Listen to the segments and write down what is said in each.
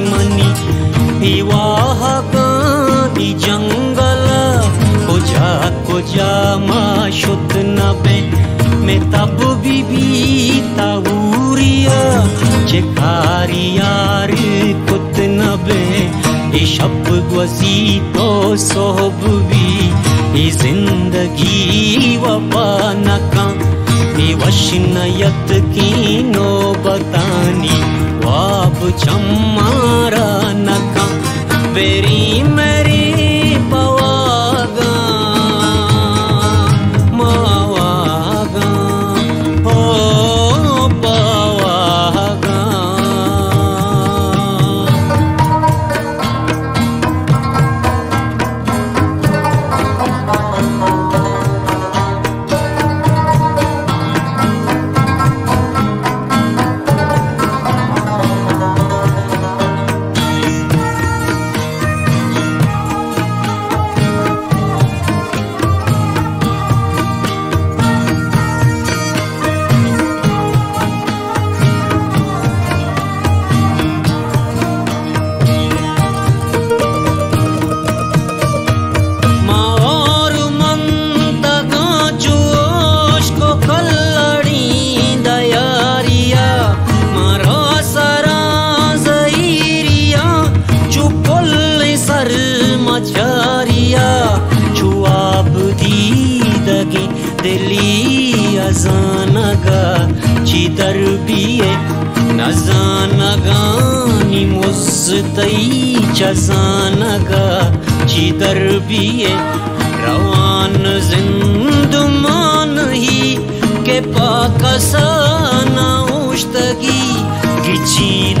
Money ही वाह दी जंगल को जा को जा मा शुद्ध नबे। में तब बीबी ताऊरिया चिकारी यार कुत नबे। ये शब गसी तो सोहब भी, ये ज़िंदगी वफा ಚಮ್ಮ दिली अजानगा चिदर बिये नजानगानी मुस्तई चजानगा चिदर बिये रवान जिंदुमान ही के पाकसाना उश्तगी गिची नगी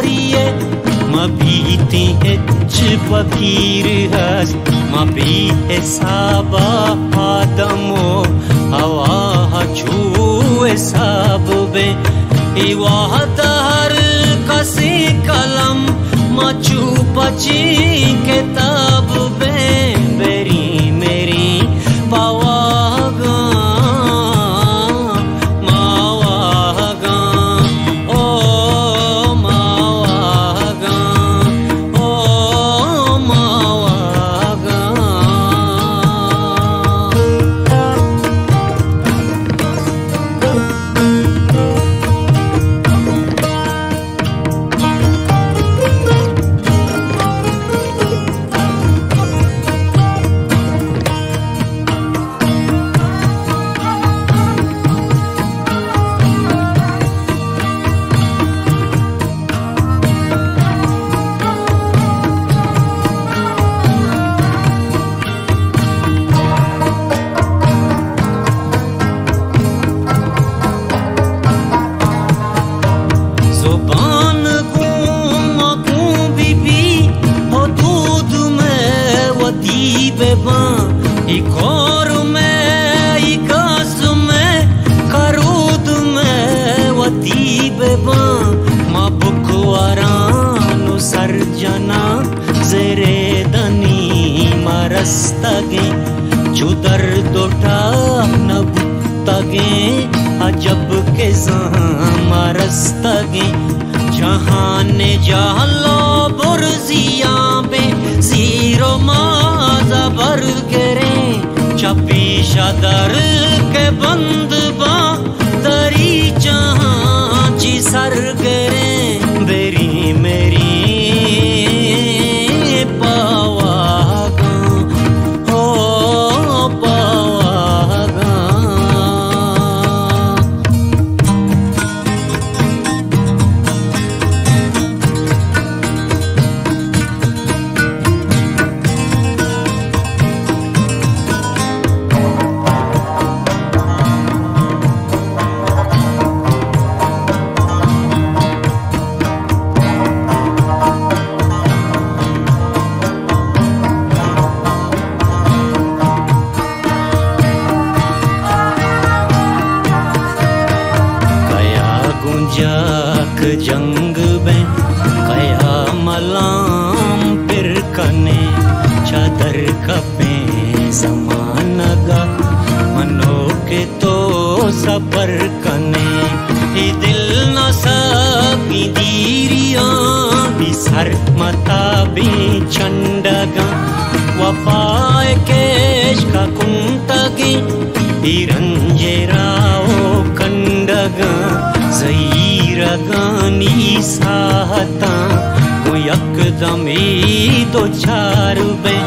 मबीती हिच फकीर हस। मबी हिसाबा आदमो, हवा छू सब बे। इवाह तहर कसी कलम, मचू पची किताब बुत्तगे अजब के जहाँ जहान जालो बुरजिया बे ज़ीरो माजा बर गिरे। चपी शदर के बंद बा, दरी जहाँ जी सर गिरे जाक जंग में कया मलाम फिर कने, चादर कपे समानगा मनो के तो सबर कने, ई दिल न सकी दीरिया भी सर मता भी चंडगा वफाए केश का कुंतगी रंजेराओ कंडगा ी साता युबे